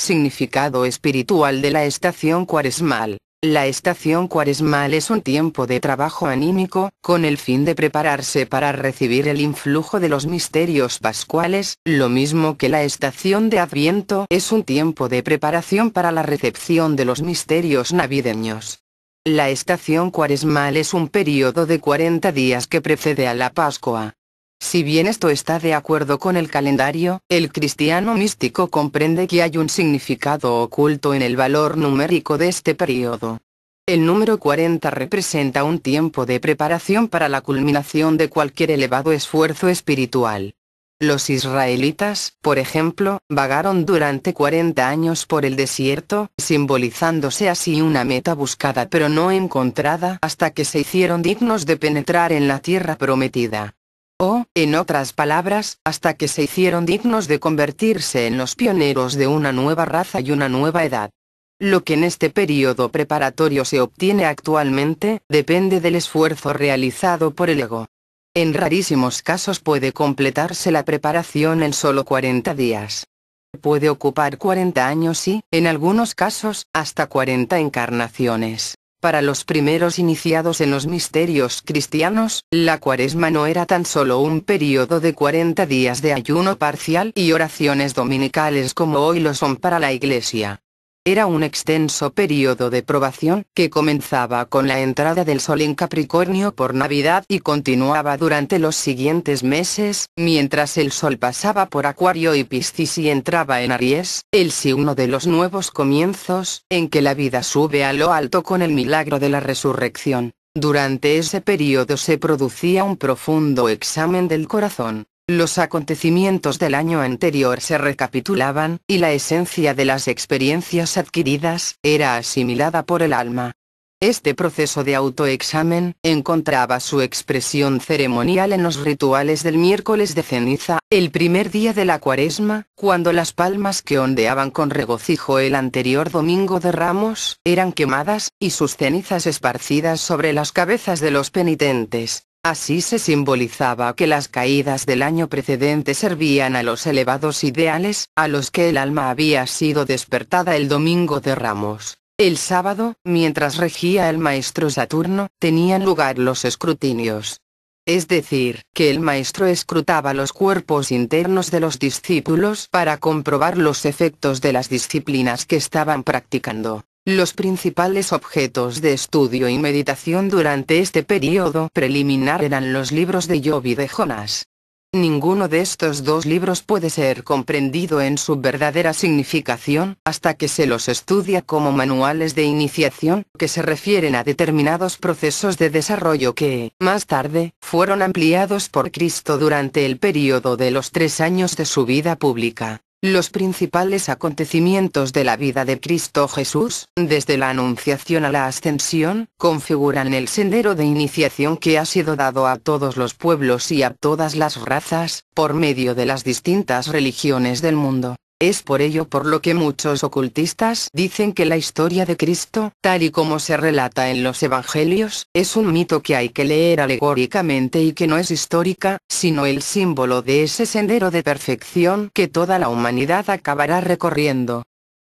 Significado espiritual de la estación cuaresmal. La estación cuaresmal es un tiempo de trabajo anímico, con el fin de prepararse para recibir el influjo de los misterios pascuales, lo mismo que la estación de Adviento es un tiempo de preparación para la recepción de los misterios navideños. La estación cuaresmal es un periodo de 40 días que precede a la Pascua. Si bien esto está de acuerdo con el calendario, el cristiano místico comprende que hay un significado oculto en el valor numérico de este periodo. El número 40 representa un tiempo de preparación para la culminación de cualquier elevado esfuerzo espiritual. Los israelitas, por ejemplo, vagaron durante 40 años por el desierto, simbolizándose así una meta buscada pero no encontrada hasta que se hicieron dignos de penetrar en la tierra prometida o, en otras palabras, hasta que se hicieron dignos de convertirse en los pioneros de una nueva raza y una nueva edad. Lo que en este periodo preparatorio se obtiene actualmente, depende del esfuerzo realizado por el ego. En rarísimos casos puede completarse la preparación en solo 40 días. Puede ocupar 40 años y, en algunos casos, hasta 40 encarnaciones. Para los primeros iniciados en los misterios cristianos, la cuaresma no era tan solo un periodo de 40 días de ayuno parcial y oraciones dominicales como hoy lo son para la Iglesia. Era un extenso periodo de probación, que comenzaba con la entrada del sol en Capricornio por Navidad y continuaba durante los siguientes meses, mientras el sol pasaba por Acuario y Piscis y entraba en Aries, el signo de los nuevos comienzos, en que la vida sube a lo alto con el milagro de la resurrección. Durante ese periodo se producía un profundo examen del corazón. Los acontecimientos del año anterior se recapitulaban, y la esencia de las experiencias adquiridas, era asimilada por el alma. Este proceso de autoexamen, encontraba su expresión ceremonial en los rituales del miércoles de ceniza, el primer día de la cuaresma, cuando las palmas que ondeaban con regocijo el anterior domingo de ramos, eran quemadas, y sus cenizas esparcidas sobre las cabezas de los penitentes. Así se simbolizaba que las caídas del año precedente servían a los elevados ideales, a los que el alma había sido despertada el domingo de Ramos. El sábado, mientras regía el maestro Saturno, tenían lugar los escrutinios. Es decir, que el maestro escrutaba los cuerpos internos de los discípulos para comprobar los efectos de las disciplinas que estaban practicando. Los principales objetos de estudio y meditación durante este periodo preliminar eran los libros de Job y de Jonás. Ninguno de estos dos libros puede ser comprendido en su verdadera significación, hasta que se los estudia como manuales de iniciación, que se refieren a determinados procesos de desarrollo que, más tarde, fueron ampliados por Cristo durante el periodo de los tres años de su vida pública. Los principales acontecimientos de la vida de Cristo Jesús, desde la Anunciación a la Ascensión, configuran el sendero de iniciación que ha sido dado a todos los pueblos y a todas las razas, por medio de las distintas religiones del mundo. Es por ello por lo que muchos ocultistas dicen que la historia de Cristo, tal y como se relata en los Evangelios, es un mito que hay que leer alegóricamente y que no es histórica, sino el símbolo de ese sendero de perfección que toda la humanidad acabará recorriendo.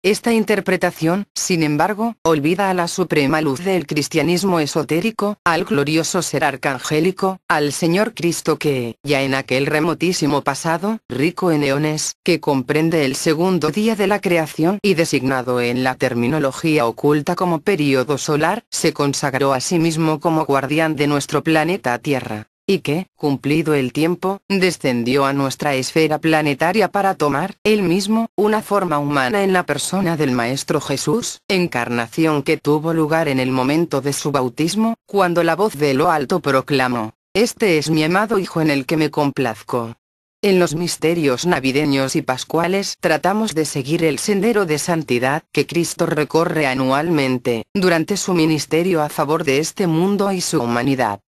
Esta interpretación, sin embargo, olvida a la suprema luz del cristianismo esotérico, al glorioso ser arcangélico, al Señor Cristo que, ya en aquel remotísimo pasado, rico en eones, que comprende el segundo día de la creación y designado en la terminología oculta como período solar, se consagró a sí mismo como guardián de nuestro planeta Tierra y que, cumplido el tiempo, descendió a nuestra esfera planetaria para tomar, él mismo, una forma humana en la persona del Maestro Jesús, encarnación que tuvo lugar en el momento de su bautismo, cuando la voz de lo alto proclamó, Este es mi amado Hijo en el que me complazco. En los misterios navideños y pascuales tratamos de seguir el sendero de santidad que Cristo recorre anualmente, durante su ministerio a favor de este mundo y su humanidad.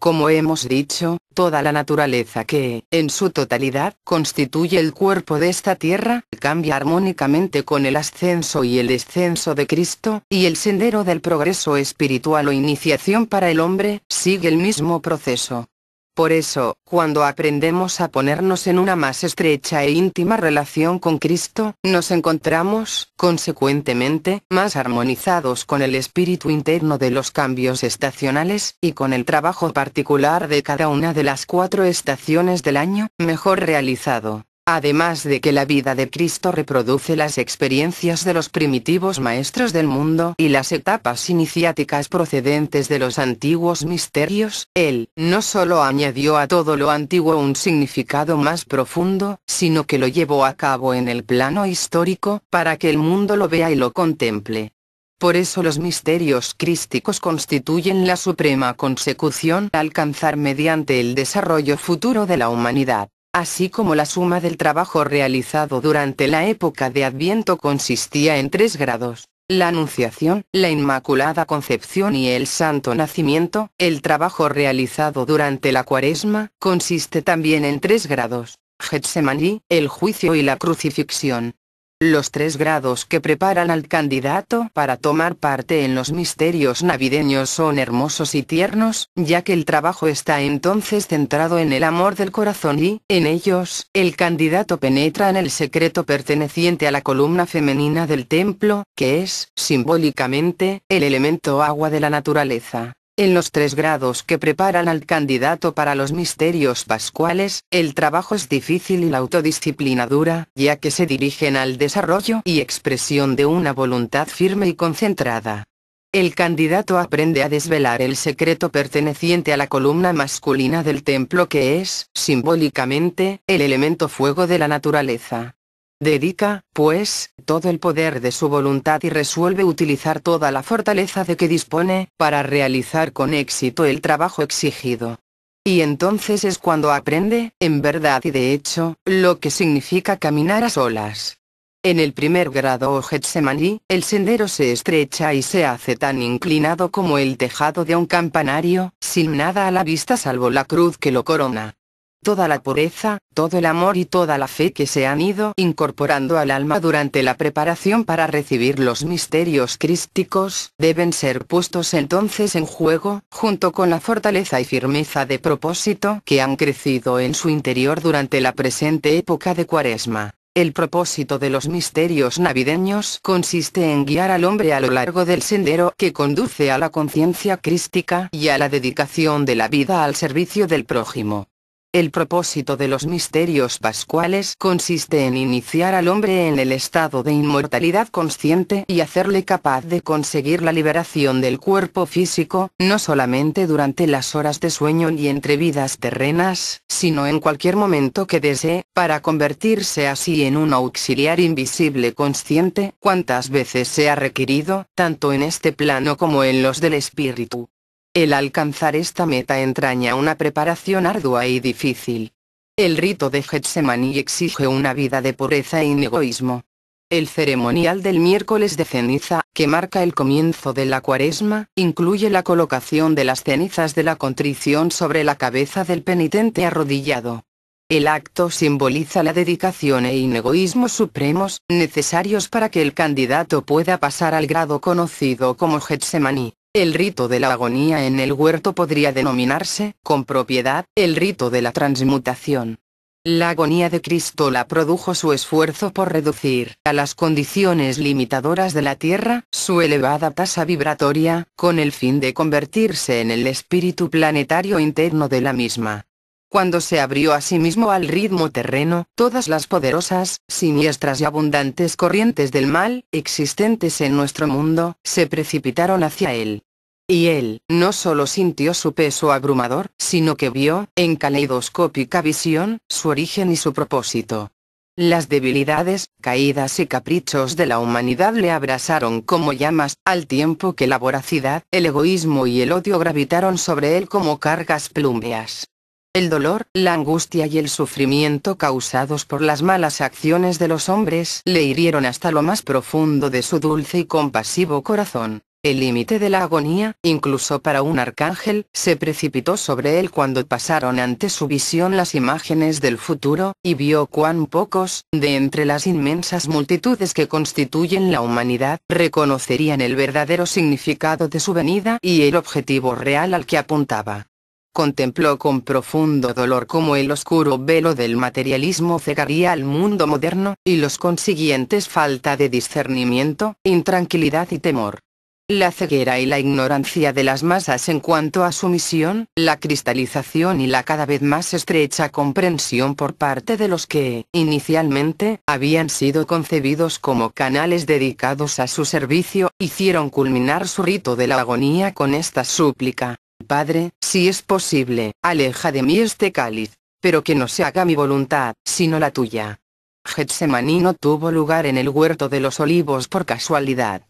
Como hemos dicho, toda la naturaleza que, en su totalidad, constituye el cuerpo de esta tierra, cambia armónicamente con el ascenso y el descenso de Cristo, y el sendero del progreso espiritual o iniciación para el hombre, sigue el mismo proceso. Por eso, cuando aprendemos a ponernos en una más estrecha e íntima relación con Cristo, nos encontramos, consecuentemente, más armonizados con el espíritu interno de los cambios estacionales, y con el trabajo particular de cada una de las cuatro estaciones del año, mejor realizado. Además de que la vida de Cristo reproduce las experiencias de los primitivos maestros del mundo y las etapas iniciáticas procedentes de los antiguos misterios, Él no solo añadió a todo lo antiguo un significado más profundo, sino que lo llevó a cabo en el plano histórico, para que el mundo lo vea y lo contemple. Por eso los misterios crísticos constituyen la suprema consecución a alcanzar mediante el desarrollo futuro de la humanidad así como la suma del trabajo realizado durante la época de Adviento consistía en tres grados. La Anunciación, la Inmaculada Concepción y el Santo Nacimiento, el trabajo realizado durante la Cuaresma, consiste también en tres grados. Getsemaní, el juicio y la crucifixión. Los tres grados que preparan al candidato para tomar parte en los misterios navideños son hermosos y tiernos, ya que el trabajo está entonces centrado en el amor del corazón y, en ellos, el candidato penetra en el secreto perteneciente a la columna femenina del templo, que es, simbólicamente, el elemento agua de la naturaleza. En los tres grados que preparan al candidato para los misterios pascuales, el trabajo es difícil y la autodisciplina dura, ya que se dirigen al desarrollo y expresión de una voluntad firme y concentrada. El candidato aprende a desvelar el secreto perteneciente a la columna masculina del templo que es, simbólicamente, el elemento fuego de la naturaleza. Dedica, pues, todo el poder de su voluntad y resuelve utilizar toda la fortaleza de que dispone, para realizar con éxito el trabajo exigido. Y entonces es cuando aprende, en verdad y de hecho, lo que significa caminar a solas. En el primer grado o Getsemaní, el sendero se estrecha y se hace tan inclinado como el tejado de un campanario, sin nada a la vista salvo la cruz que lo corona toda la pureza, todo el amor y toda la fe que se han ido incorporando al alma durante la preparación para recibir los misterios crísticos, deben ser puestos entonces en juego, junto con la fortaleza y firmeza de propósito que han crecido en su interior durante la presente época de Cuaresma. El propósito de los misterios navideños consiste en guiar al hombre a lo largo del sendero que conduce a la conciencia crística y a la dedicación de la vida al servicio del prójimo. El propósito de los misterios pascuales consiste en iniciar al hombre en el estado de inmortalidad consciente y hacerle capaz de conseguir la liberación del cuerpo físico, no solamente durante las horas de sueño y entre vidas terrenas, sino en cualquier momento que desee, para convertirse así en un auxiliar invisible consciente, cuantas veces sea requerido, tanto en este plano como en los del espíritu. El alcanzar esta meta entraña una preparación ardua y difícil. El rito de Getsemaní exige una vida de pureza e egoísmo. El ceremonial del miércoles de ceniza, que marca el comienzo de la cuaresma, incluye la colocación de las cenizas de la contrición sobre la cabeza del penitente arrodillado. El acto simboliza la dedicación e inegoísmo supremos, necesarios para que el candidato pueda pasar al grado conocido como Getsemaní. El rito de la agonía en el huerto podría denominarse, con propiedad, el rito de la transmutación. La agonía de Cristo la produjo su esfuerzo por reducir a las condiciones limitadoras de la Tierra su elevada tasa vibratoria, con el fin de convertirse en el espíritu planetario interno de la misma. Cuando se abrió a sí mismo al ritmo terreno, todas las poderosas, siniestras y abundantes corrientes del mal, existentes en nuestro mundo, se precipitaron hacia él. Y él, no solo sintió su peso abrumador, sino que vio, en caleidoscópica visión, su origen y su propósito. Las debilidades, caídas y caprichos de la humanidad le abrasaron como llamas, al tiempo que la voracidad, el egoísmo y el odio gravitaron sobre él como cargas plúmbeas. El dolor, la angustia y el sufrimiento causados por las malas acciones de los hombres le hirieron hasta lo más profundo de su dulce y compasivo corazón. El límite de la agonía, incluso para un arcángel, se precipitó sobre él cuando pasaron ante su visión las imágenes del futuro, y vio cuán pocos, de entre las inmensas multitudes que constituyen la humanidad, reconocerían el verdadero significado de su venida y el objetivo real al que apuntaba. Contempló con profundo dolor cómo el oscuro velo del materialismo cegaría al mundo moderno, y los consiguientes falta de discernimiento, intranquilidad y temor. La ceguera y la ignorancia de las masas en cuanto a su misión, la cristalización y la cada vez más estrecha comprensión por parte de los que, inicialmente, habían sido concebidos como canales dedicados a su servicio, hicieron culminar su rito de la agonía con esta súplica. Padre, si es posible, aleja de mí este cáliz, pero que no se haga mi voluntad, sino la tuya. Getsemaní no tuvo lugar en el huerto de los olivos por casualidad.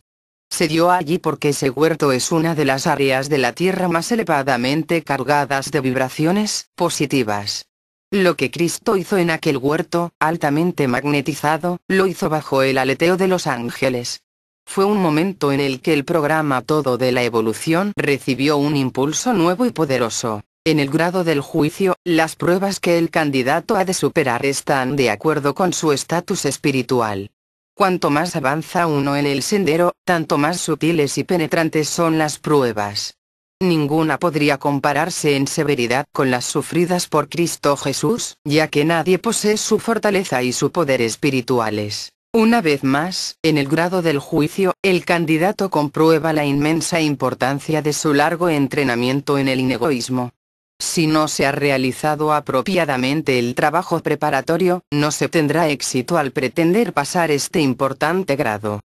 Se dio allí porque ese huerto es una de las áreas de la Tierra más elevadamente cargadas de vibraciones positivas. Lo que Cristo hizo en aquel huerto, altamente magnetizado, lo hizo bajo el aleteo de los ángeles. Fue un momento en el que el programa todo de la evolución recibió un impulso nuevo y poderoso. En el grado del juicio, las pruebas que el candidato ha de superar están de acuerdo con su estatus espiritual. Cuanto más avanza uno en el sendero, tanto más sutiles y penetrantes son las pruebas. Ninguna podría compararse en severidad con las sufridas por Cristo Jesús, ya que nadie posee su fortaleza y su poder espirituales. Una vez más, en el grado del juicio, el candidato comprueba la inmensa importancia de su largo entrenamiento en el inegoísmo. Si no se ha realizado apropiadamente el trabajo preparatorio, no se tendrá éxito al pretender pasar este importante grado.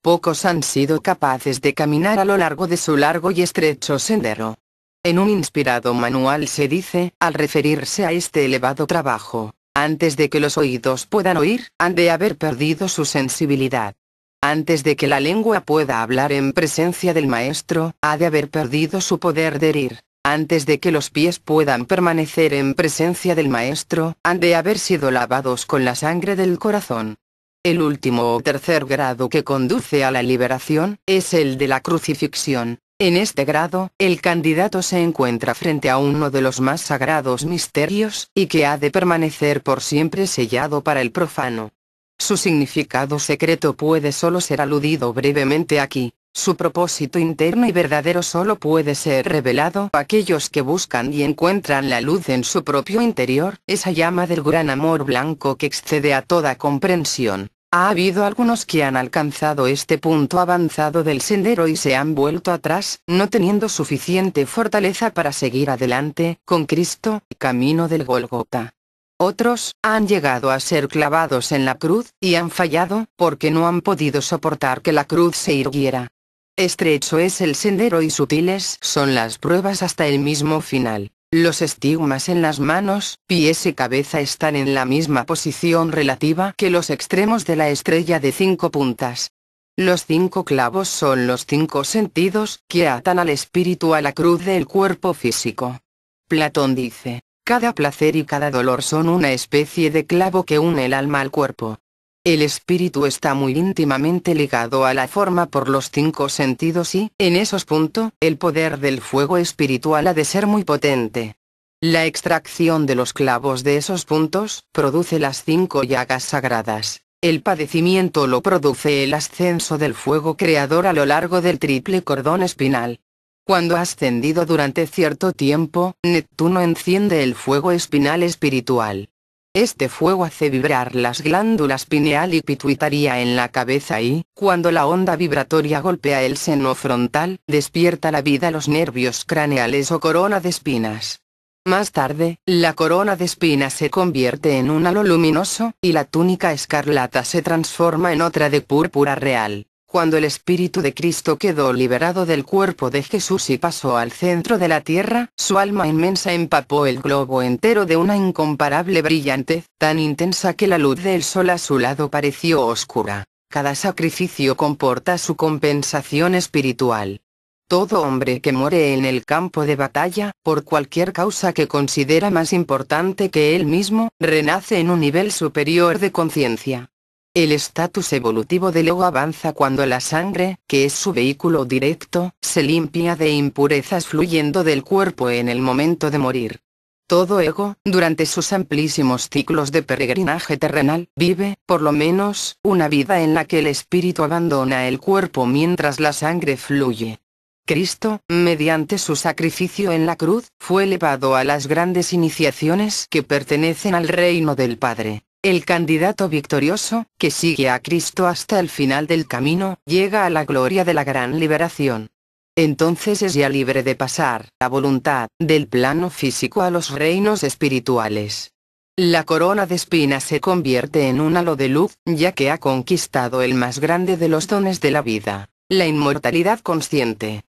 Pocos han sido capaces de caminar a lo largo de su largo y estrecho sendero. En un inspirado manual se dice, al referirse a este elevado trabajo, antes de que los oídos puedan oír, han de haber perdido su sensibilidad. Antes de que la lengua pueda hablar en presencia del maestro, ha de haber perdido su poder de herir. Antes de que los pies puedan permanecer en presencia del maestro, han de haber sido lavados con la sangre del corazón. El último o tercer grado que conduce a la liberación, es el de la crucifixión. En este grado, el candidato se encuentra frente a uno de los más sagrados misterios, y que ha de permanecer por siempre sellado para el profano. Su significado secreto puede solo ser aludido brevemente aquí. Su propósito interno y verdadero solo puede ser revelado a aquellos que buscan y encuentran la luz en su propio interior, esa llama del gran amor blanco que excede a toda comprensión. Ha habido algunos que han alcanzado este punto avanzado del sendero y se han vuelto atrás, no teniendo suficiente fortaleza para seguir adelante, con Cristo, camino del Golgota. Otros, han llegado a ser clavados en la cruz, y han fallado, porque no han podido soportar que la cruz se irguiera. Estrecho es el sendero y sutiles son las pruebas hasta el mismo final. Los estigmas en las manos, pies y cabeza están en la misma posición relativa que los extremos de la estrella de cinco puntas. Los cinco clavos son los cinco sentidos que atan al espíritu a la cruz del cuerpo físico. Platón dice, cada placer y cada dolor son una especie de clavo que une el alma al cuerpo. El espíritu está muy íntimamente ligado a la forma por los cinco sentidos y, en esos puntos, el poder del fuego espiritual ha de ser muy potente. La extracción de los clavos de esos puntos, produce las cinco llagas sagradas. El padecimiento lo produce el ascenso del fuego creador a lo largo del triple cordón espinal. Cuando ascendido durante cierto tiempo, Neptuno enciende el fuego espinal espiritual. Este fuego hace vibrar las glándulas pineal y pituitaria en la cabeza y, cuando la onda vibratoria golpea el seno frontal, despierta la vida los nervios craneales o corona de espinas. Más tarde, la corona de espinas se convierte en un halo luminoso, y la túnica escarlata se transforma en otra de púrpura real. Cuando el Espíritu de Cristo quedó liberado del cuerpo de Jesús y pasó al centro de la tierra, su alma inmensa empapó el globo entero de una incomparable brillantez, tan intensa que la luz del sol a su lado pareció oscura. Cada sacrificio comporta su compensación espiritual. Todo hombre que muere en el campo de batalla, por cualquier causa que considera más importante que él mismo, renace en un nivel superior de conciencia. El estatus evolutivo del ego avanza cuando la sangre, que es su vehículo directo, se limpia de impurezas fluyendo del cuerpo en el momento de morir. Todo ego, durante sus amplísimos ciclos de peregrinaje terrenal, vive, por lo menos, una vida en la que el espíritu abandona el cuerpo mientras la sangre fluye. Cristo, mediante su sacrificio en la cruz, fue elevado a las grandes iniciaciones que pertenecen al reino del Padre. El candidato victorioso, que sigue a Cristo hasta el final del camino, llega a la gloria de la gran liberación. Entonces es ya libre de pasar, a voluntad, del plano físico a los reinos espirituales. La corona de espinas se convierte en un halo de luz, ya que ha conquistado el más grande de los dones de la vida, la inmortalidad consciente.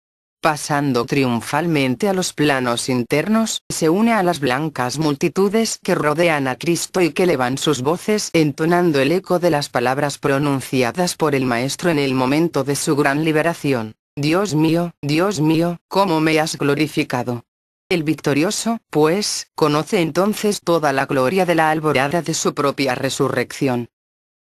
Pasando triunfalmente a los planos internos, se une a las blancas multitudes que rodean a Cristo y que elevan sus voces entonando el eco de las palabras pronunciadas por el Maestro en el momento de su gran liberación. Dios mío, Dios mío, ¿cómo me has glorificado? El victorioso, pues, conoce entonces toda la gloria de la alborada de su propia resurrección.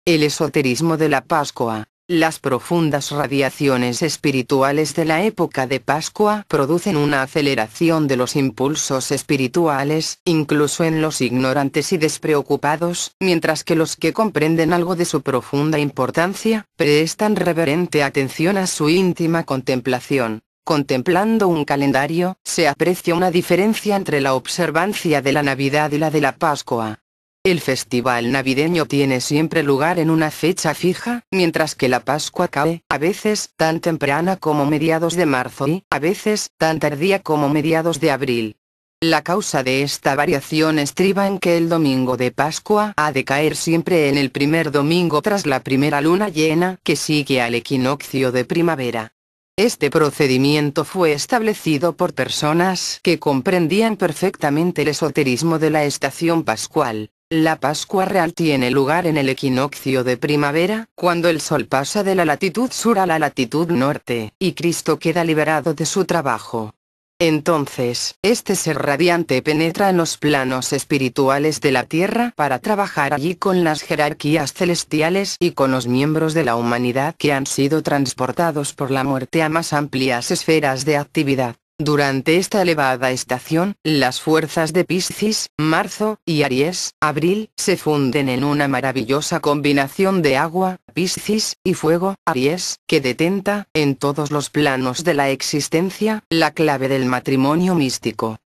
El esoterismo de la Pascua. Las profundas radiaciones espirituales de la época de Pascua producen una aceleración de los impulsos espirituales, incluso en los ignorantes y despreocupados, mientras que los que comprenden algo de su profunda importancia, prestan reverente atención a su íntima contemplación. Contemplando un calendario, se aprecia una diferencia entre la observancia de la Navidad y la de la Pascua. El festival navideño tiene siempre lugar en una fecha fija, mientras que la Pascua cae, a veces, tan temprana como mediados de marzo y, a veces, tan tardía como mediados de abril. La causa de esta variación estriba en que el domingo de Pascua ha de caer siempre en el primer domingo tras la primera luna llena que sigue al equinoccio de primavera. Este procedimiento fue establecido por personas que comprendían perfectamente el esoterismo de la estación pascual. La Pascua real tiene lugar en el equinoccio de primavera, cuando el sol pasa de la latitud sur a la latitud norte, y Cristo queda liberado de su trabajo. Entonces, este ser radiante penetra en los planos espirituales de la Tierra para trabajar allí con las jerarquías celestiales y con los miembros de la humanidad que han sido transportados por la muerte a más amplias esferas de actividad. Durante esta elevada estación, las fuerzas de Piscis, Marzo, y Aries, Abril, se funden en una maravillosa combinación de agua, Piscis, y fuego, Aries, que detenta, en todos los planos de la existencia, la clave del matrimonio místico.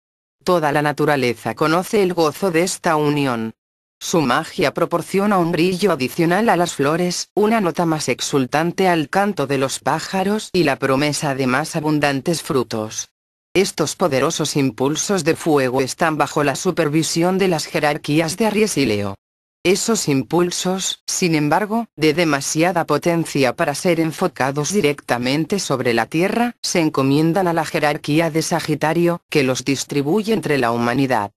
Toda la naturaleza conoce el gozo de esta unión. Su magia proporciona un brillo adicional a las flores, una nota más exultante al canto de los pájaros y la promesa de más abundantes frutos. Estos poderosos impulsos de fuego están bajo la supervisión de las jerarquías de Aries y Leo. Esos impulsos, sin embargo, de demasiada potencia para ser enfocados directamente sobre la Tierra, se encomiendan a la jerarquía de Sagitario, que los distribuye entre la humanidad.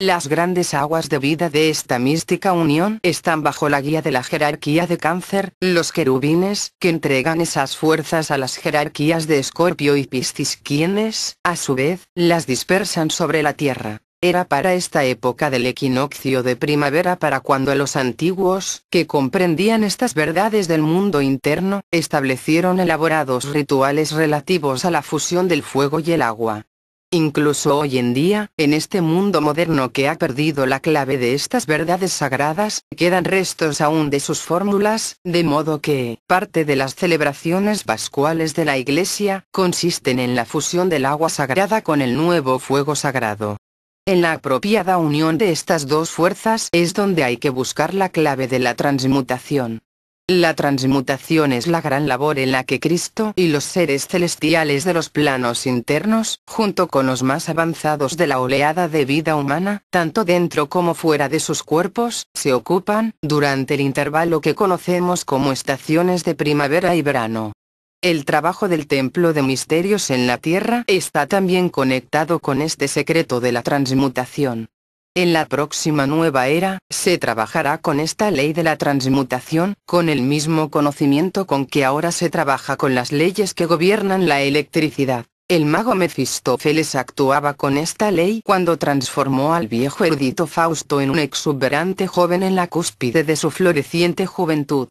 Las grandes aguas de vida de esta mística unión están bajo la guía de la jerarquía de cáncer, los querubines, que entregan esas fuerzas a las jerarquías de Escorpio y Piscis quienes, a su vez, las dispersan sobre la tierra. Era para esta época del equinoccio de primavera para cuando los antiguos, que comprendían estas verdades del mundo interno, establecieron elaborados rituales relativos a la fusión del fuego y el agua. Incluso hoy en día, en este mundo moderno que ha perdido la clave de estas verdades sagradas, quedan restos aún de sus fórmulas, de modo que, parte de las celebraciones pascuales de la Iglesia, consisten en la fusión del agua sagrada con el nuevo fuego sagrado. En la apropiada unión de estas dos fuerzas es donde hay que buscar la clave de la transmutación. La transmutación es la gran labor en la que Cristo y los seres celestiales de los planos internos, junto con los más avanzados de la oleada de vida humana, tanto dentro como fuera de sus cuerpos, se ocupan, durante el intervalo que conocemos como estaciones de primavera y verano. El trabajo del templo de misterios en la tierra está también conectado con este secreto de la transmutación. En la próxima nueva era, se trabajará con esta ley de la transmutación, con el mismo conocimiento con que ahora se trabaja con las leyes que gobiernan la electricidad. El mago Mefistófeles actuaba con esta ley cuando transformó al viejo erudito Fausto en un exuberante joven en la cúspide de su floreciente juventud.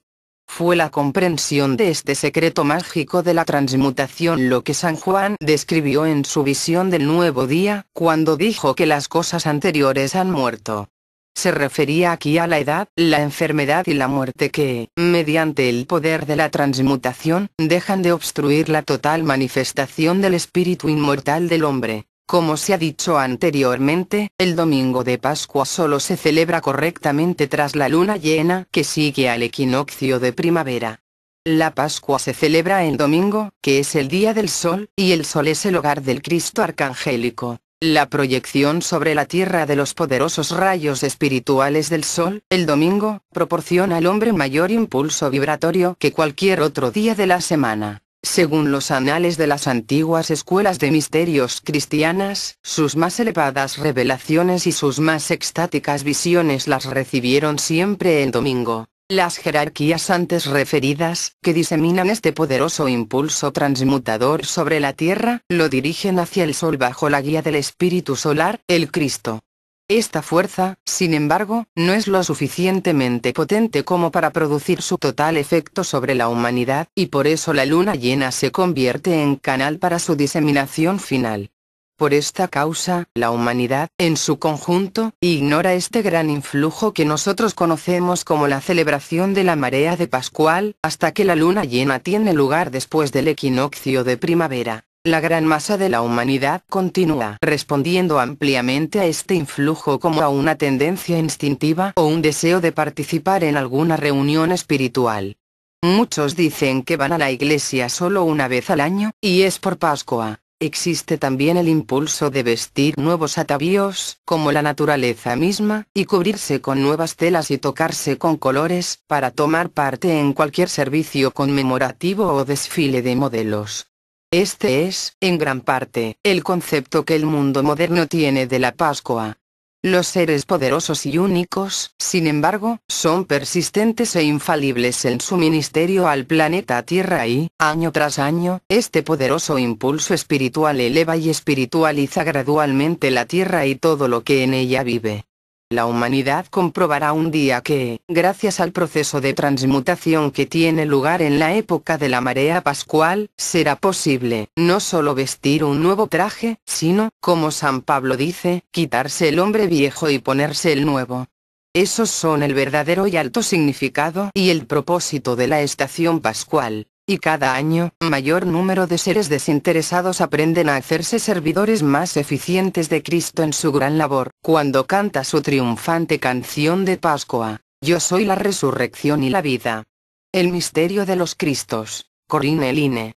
Fue la comprensión de este secreto mágico de la transmutación lo que San Juan describió en su visión del nuevo día, cuando dijo que las cosas anteriores han muerto. Se refería aquí a la edad, la enfermedad y la muerte que, mediante el poder de la transmutación, dejan de obstruir la total manifestación del espíritu inmortal del hombre. Como se ha dicho anteriormente, el domingo de Pascua solo se celebra correctamente tras la luna llena que sigue al equinoccio de primavera. La Pascua se celebra en domingo, que es el día del sol, y el sol es el hogar del Cristo arcangélico. La proyección sobre la tierra de los poderosos rayos espirituales del sol, el domingo, proporciona al hombre mayor impulso vibratorio que cualquier otro día de la semana. Según los anales de las antiguas escuelas de misterios cristianas, sus más elevadas revelaciones y sus más extáticas visiones las recibieron siempre el domingo. Las jerarquías antes referidas, que diseminan este poderoso impulso transmutador sobre la Tierra, lo dirigen hacia el Sol bajo la guía del Espíritu Solar, el Cristo. Esta fuerza, sin embargo, no es lo suficientemente potente como para producir su total efecto sobre la humanidad, y por eso la luna llena se convierte en canal para su diseminación final. Por esta causa, la humanidad, en su conjunto, ignora este gran influjo que nosotros conocemos como la celebración de la marea de Pascual, hasta que la luna llena tiene lugar después del equinoccio de primavera. La gran masa de la humanidad continúa respondiendo ampliamente a este influjo como a una tendencia instintiva o un deseo de participar en alguna reunión espiritual. Muchos dicen que van a la iglesia solo una vez al año, y es por Pascua. Existe también el impulso de vestir nuevos atavíos, como la naturaleza misma, y cubrirse con nuevas telas y tocarse con colores, para tomar parte en cualquier servicio conmemorativo o desfile de modelos. Este es, en gran parte, el concepto que el mundo moderno tiene de la Pascua. Los seres poderosos y únicos, sin embargo, son persistentes e infalibles en su ministerio al planeta Tierra y, año tras año, este poderoso impulso espiritual eleva y espiritualiza gradualmente la Tierra y todo lo que en ella vive la humanidad comprobará un día que, gracias al proceso de transmutación que tiene lugar en la época de la marea pascual, será posible, no solo vestir un nuevo traje, sino, como San Pablo dice, quitarse el hombre viejo y ponerse el nuevo. Esos son el verdadero y alto significado y el propósito de la estación pascual. Y cada año, mayor número de seres desinteresados aprenden a hacerse servidores más eficientes de Cristo en su gran labor, cuando canta su triunfante canción de Pascua. Yo soy la resurrección y la vida. El misterio de los Cristos. Corinne Line.